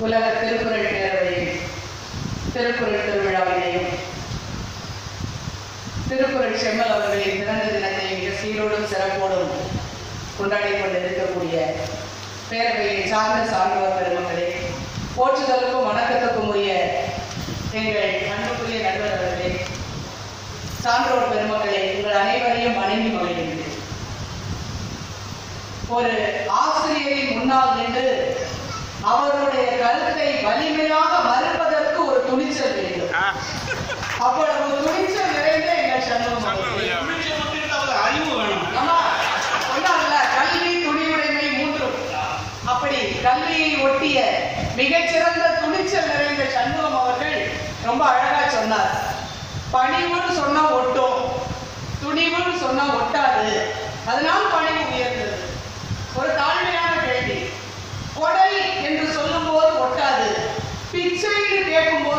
உலக திருக்குறள் பேரவையின் திருக்குறள் திருவிழாவினையும் திருக்குறள் செம்மல் அவர்களின் பிறந்த தினத்தை மிக சீரோடும் சிறப்போடும் கொண்டாடி கொண்டிருக்கக்கூடிய பேரவையை சார்ந்த சான்றோர் பெருமக்களே போற்றுதலுக்கும் வணக்கத்துக்கும் உரிய எங்கள் அன்புக்குரிய நண்பர் அவர்களே சான்றோர் பெருமக்களே உங்கள் அனைவரையும் வணங்கி மகிழ்கின்றேன். ஒரு ஆசிரியரின் முன்னால் நின்று அவருடைய கருத்தை வலிமையாக மறுப்பதற்கு ஒரு துணிச்சல் வேண்டும். அவ்வளவு துணிச்சல் நிறைந்த எங்கள் சண்முகம் கல்வி துணிவுடைமை மூன்றும். அப்படி கல்வியை ஒட்டிய மிகச்சிறந்த துணிச்சல் நிறைந்த சண்முகம் அவர்கள் ரொம்ப அழகா சொன்னார். பணிவுன்னு சொன்னா ஒட்டும். துணிவுன்னு சொன்னா ஒட்டாது. அதனால் பணிவு உயர்ந்தது. ஒரு தாழ்மையான querer com.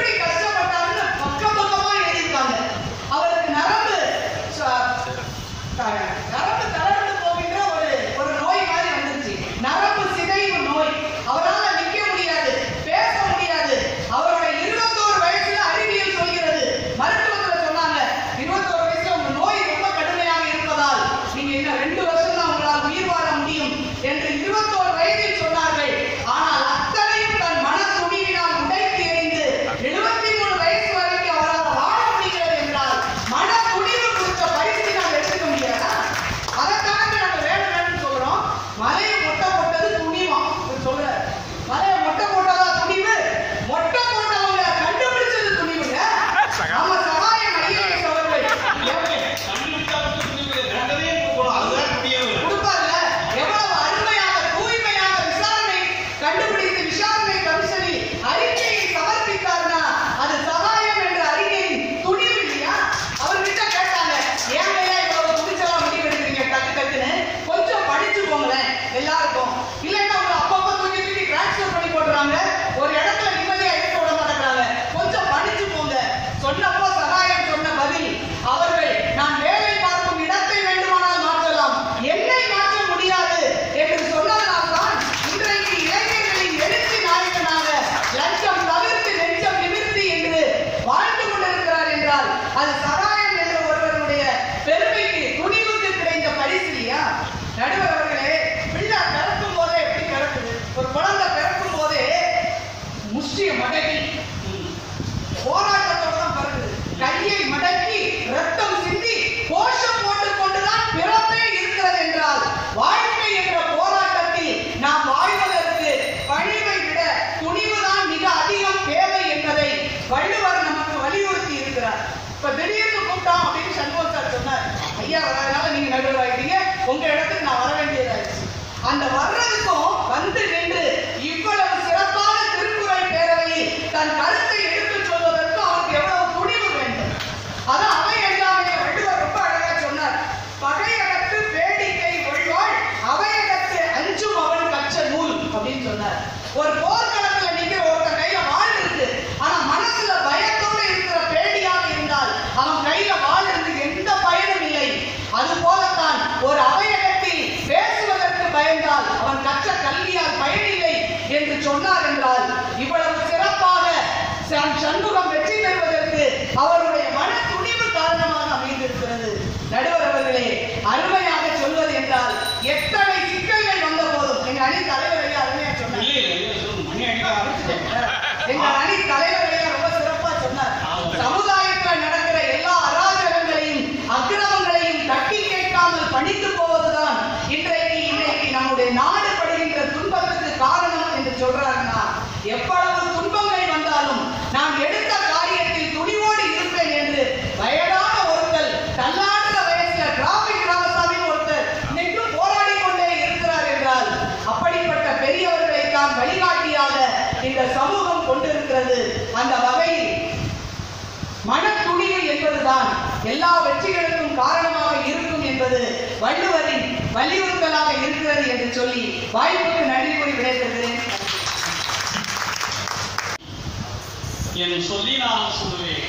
எப்படி வாய்ப்புக்கு நன்றி கூறி விடைபெறுகிறேன். என் சொல்லி நான் சொல்லுவேன்.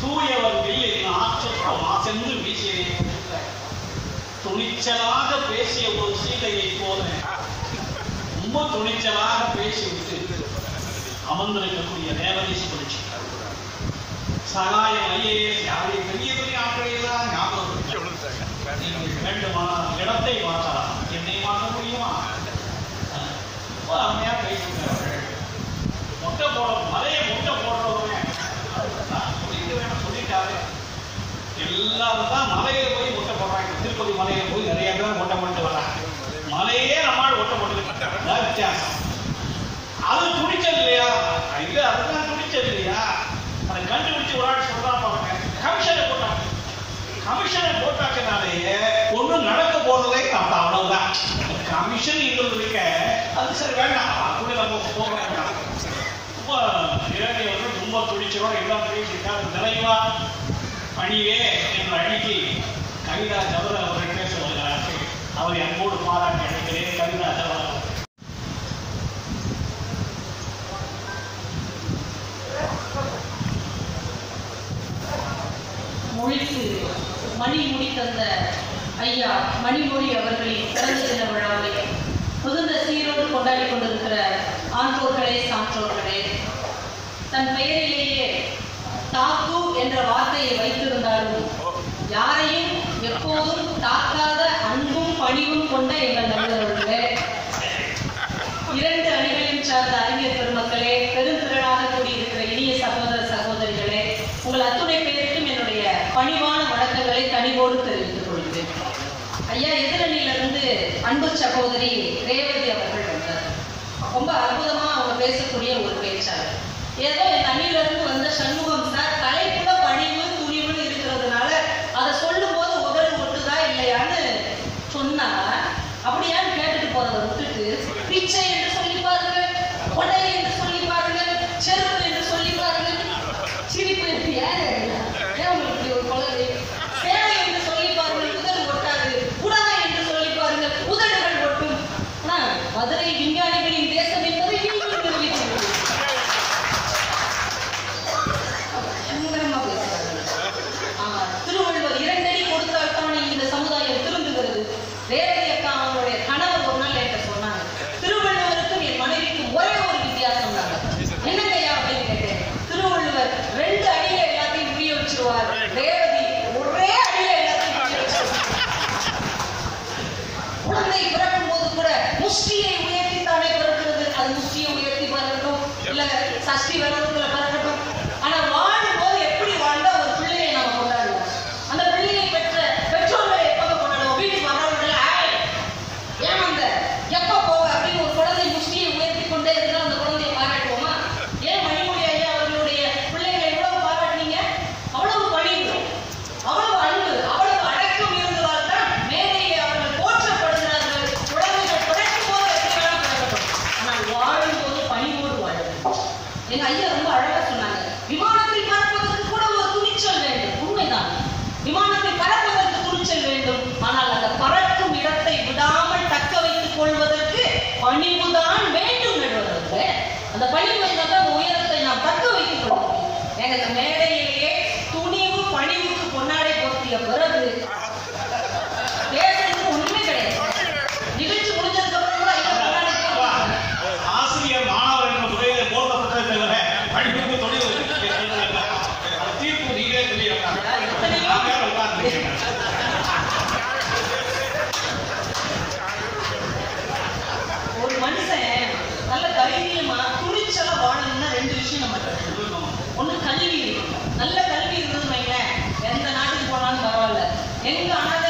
தூயவர் வில்லின் ஆற்றல் சென்று வீசியதை துணிச்சலாக பேசிய ஒரு சீதையை போல. ரொம்ப துணிச்சலாக பேசிவிட்டு அமர்ந்திருக்கக்கூடிய தேவதேச புரட்சி சகாயம் ஐஏஎஸ் யாரையும் பெரிய பெரிய ஆட்களை தான் வேண்டுமானால் இடத்தை மாற்றலாம் என்னை மாற்ற முடியுமா ரொம்ப அம்மையா மொட்டை போடுறோம் மலையை மொட்டை போடுறவங்க சொல்லிட்டு வேணும் சொல்லிட்டாரு எல்லாரும் தான் மலையில போய் மொட்டை போடுறாங்க. திருப்பதி மலையை போய் நிறைய பேர் மொட்டை மொட்டை மிஷன் எங்களுக்கு அது சரி வேண்டாம். கூட நம்ம போக வேண்டாம். ரொம்ப இளைஞர்கள் ரொம்ப துணிச்சலோடு எல்லா முறையும் நிறைவா பணியே என்ற அணிக்கு கவிதா தவிர அவரை பேச அவர் அவரை அன்போடு பாராட்டி அழைக்கிறேன். கவிதா தவிர மொழிக்கு மணி முடித்த அந்த ஐயா மணிமொழி அவர்களின் பிறந்த தின விழாவை முதிர்ந்த சீரோடு கொண்டாடி கொண்டிருக்கிற ஆன்றோர்களே சான்றோர்களே தன் பெயரிலேயே தாக்கு என்ற வார்த்தையை வைத்திருந்தாலும் யாரையும் எப்போதும் தாக்காத அன்பும் பணிவும் கொண்ட எங்கள் நண்பர்களே இரண்டு அணிகளையும் சார்ந்த அறிஞர் பெருமக்களே பெருந்திரளாக கூடியிருக்கிற இனிய சகோதர சகோதரிகளே உங்கள் அத்துணை பேருக்கும் என்னுடைய பணிவான வணக்கங்களை தனிவோடு தெரிவித்து ஐயா எதிரணியிலிருந்து அன்பு சகோதரி ரேவதி அவர்கள் வந்தார். ரொம்ப அற்புதமா அவங்க பேசக்கூடிய ஒரு பேச்சாளர். ஏதோ என் அணி எனக்கு ஆதாரம்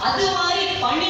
அது மாதிரி பணி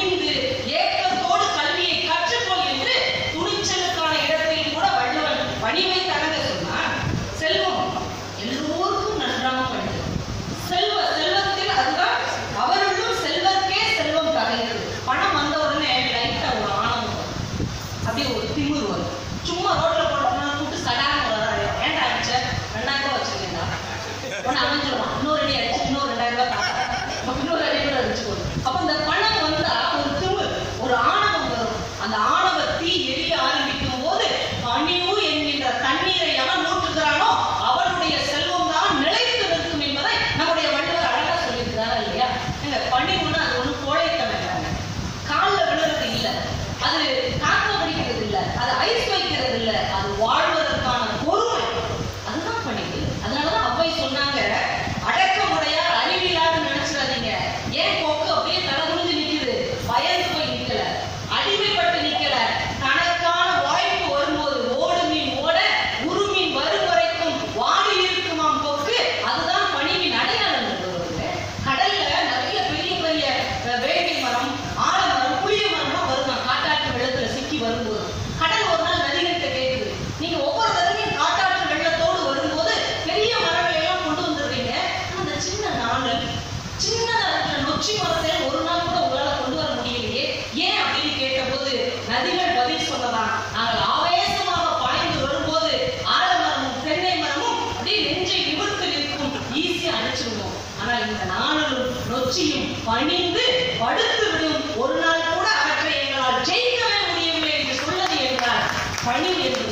பணிந்து படுத்து விடும் ஒரு நாள் கூட அவற்றை எங்களால் ஜெயிக்கவே முடியவில்லை என்று சொன்னது என்றார். பணி என்று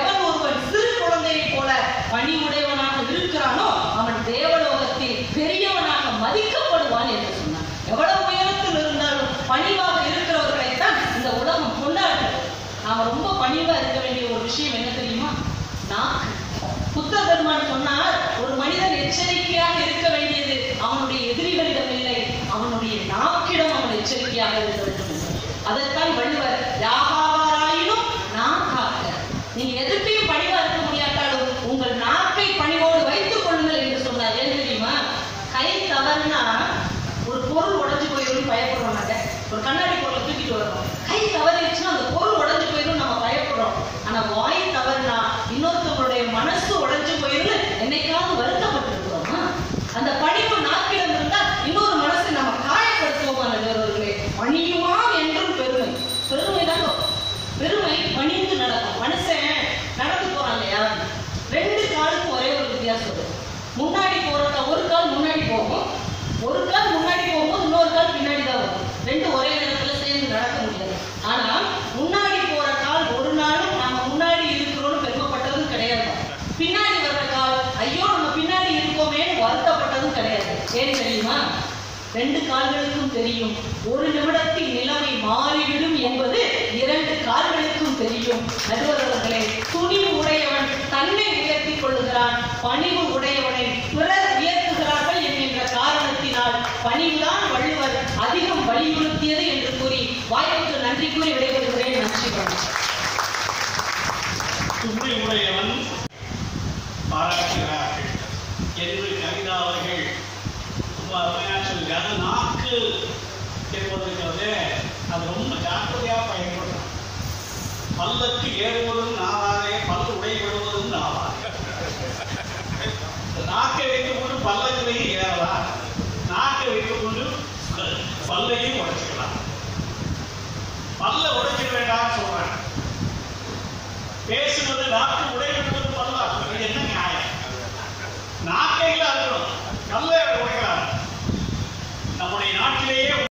எவன் ஒருவன் சிறு குழந்தையை போல பணிவுடன் தவறுனா ஒரு பொருள் உடைஞ்சு போயிடும் பயப்படுறோம் நாங்க ஒரு கண்ணாடி பொருளை தூக்கிட்டு வரோம் கை தவறிடுச்சுன்னா அந்த பொருள் உடஞ்சு கால்களுக்கும் தெரியும். ஒரு நிமிடத்தில் நிலைமை மாறிவிடும் என்பது இரண்டு கால்களுக்கும் தெரியும். நடுவர்களே துணிவு உடையவன் தன்னை உயர்த்திக் கொள்ளுகிறான் பணிவு உடையவனை பிறர் உயர்த்துகிறார்கள் என்கின்ற காரணத்தினால் பணிவுதான் வள்ளுவர் அதிகம் வலியுறுத்தியது என்று கூறி வாய்ப்புக்கு நன்றி கூறி விடைபெறுகிறேன். நன்றி வணக்கம். துணை உடையவன் பாராட்டுகிறார்கள். என்று கவிதா அவர்கள் ரொம்ப அருமையாக சொல்கிறார் நான் ஆப்பிள் அது ரொம்ப ஜாக்கிரதையாக பயன்படுத்தும் பல்லுக்கு ஏறுவதும் நாவாரே பல்லு உடைபடுவதும் நாவாரே நாக்கை வைத்துக் கொண்டு பல்லக்கிலையும் ஏறலாம். நாக்கை வைத்துக் பல்லையும் உடைச்சிக்கலாம் பல்ல உடைக்க வேண்டாம் சொல்றாங்க. பேசுவது நாக்கு உடைபடுவது பல்லா என்ன நியாயம்? நாக்கையில் இருக்கணும் பல்ல உடைக்கலாம். நம்முடைய நாட்டிலேயே